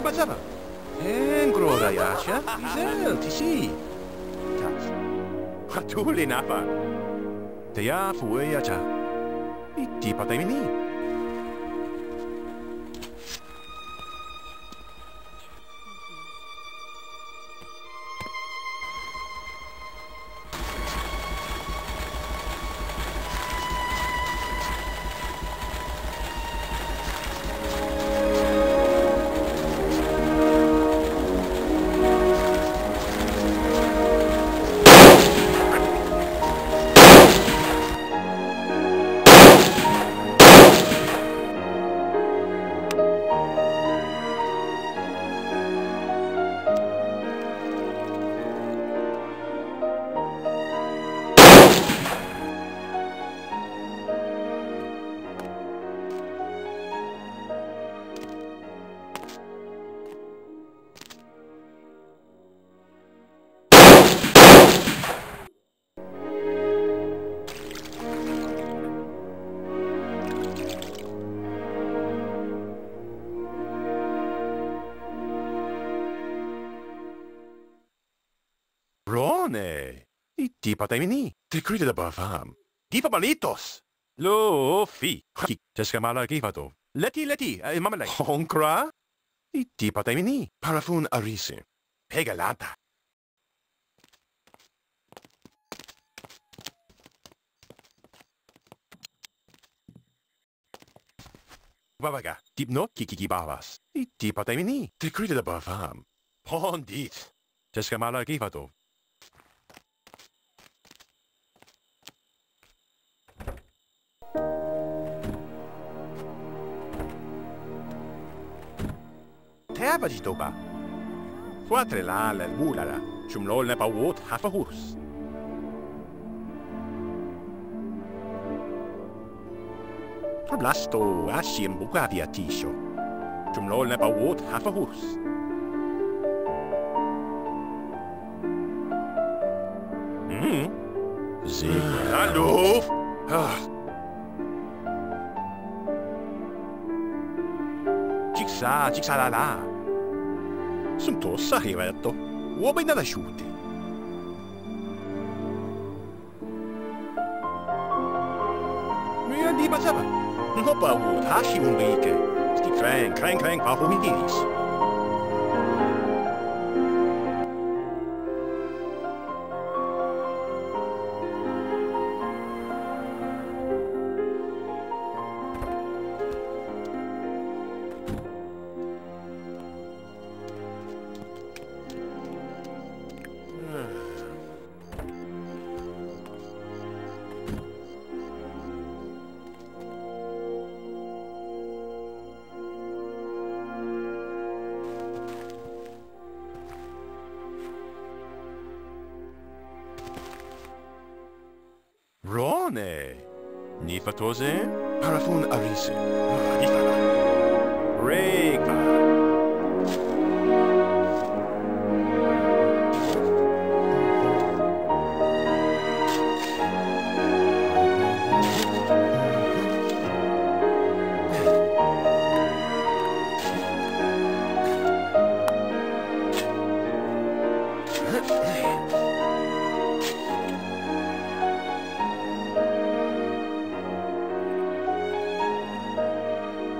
nie bazara. Engroda jasha, izel tisi. Tas. Hatulin apa. Te ja fueja cha. Itti patemini. Ti patemini, te crede da fam. Ti papalitos. Lo fi. Ki teskamala kifato. Leti leti, mamale. Honkra? Ti patemini, parafun arise. Pegalata. Babaga, tip no kikiki babas. Iti patemini, te crede da fam. Pondit. Teskamala kifato. Labaj doba. Foatre la la bulara, chum lol ne pawot hafa hurs. Blasto ashiem bugavia tisho. Chum lol ne pawot hafa hurs. Mm. Hm? Segel. Hallo? Ah. Jigsaw, la la. Sunt tuossa hivettu. Huomenna ne shooting. Myö di ho paura pavuut, hasi un liike. Sti krän, krän, krän, pahumin dilis. Ne patose? Parafon arise. Ray.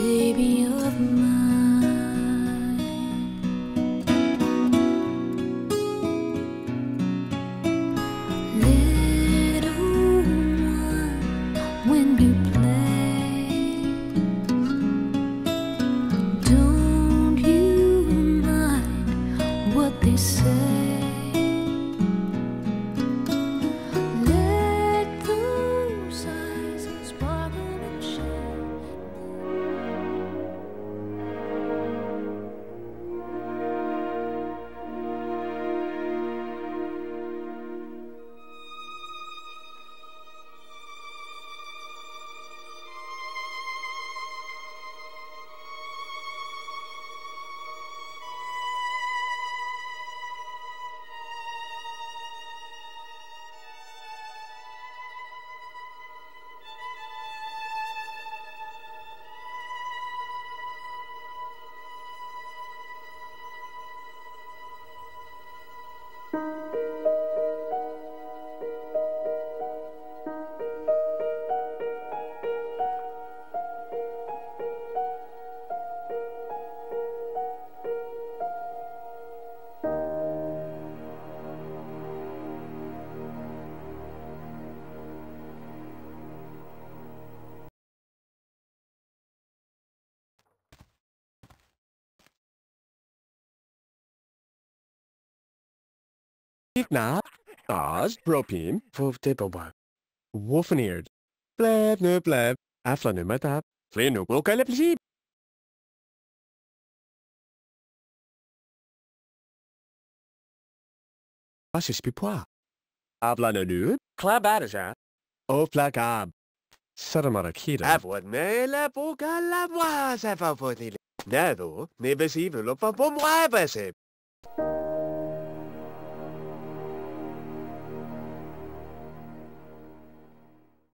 baby of mine. Little one, when you play, don't you mind what they say? Ikna, Oz, Propim, Vovtepelba, Wolfeneerd, Bleb, nu, Bleb, Aflanumata, Vlenu, Blokalepsie. Passes Pipois. Ablanenu, Klabadaja, Oflakab. Saramarakira. Avod me la boca la voix, avavotile. Nado, nebesivo lo papomwa besip.